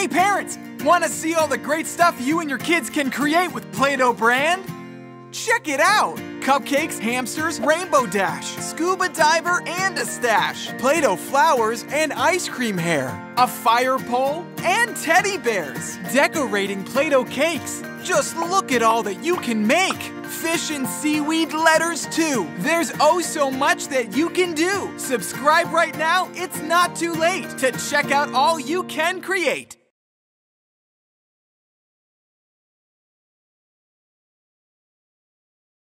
Hey parents, want to see all the great stuff you and your kids can create with Play-Doh brand? Check it out! Cupcakes, hamsters, rainbow dash, scuba diver, and a stash. Play-Doh flowers and ice cream hair. A fire pole and teddy bears. Decorating Play-Doh cakes. Just look at all that you can make. Fish and seaweed letters too. There's oh so much that you can do. Subscribe right now, it's not too late to check out all you can create.